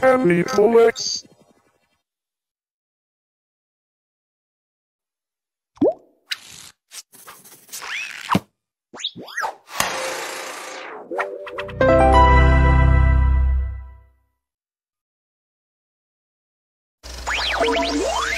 Happy Poets. What?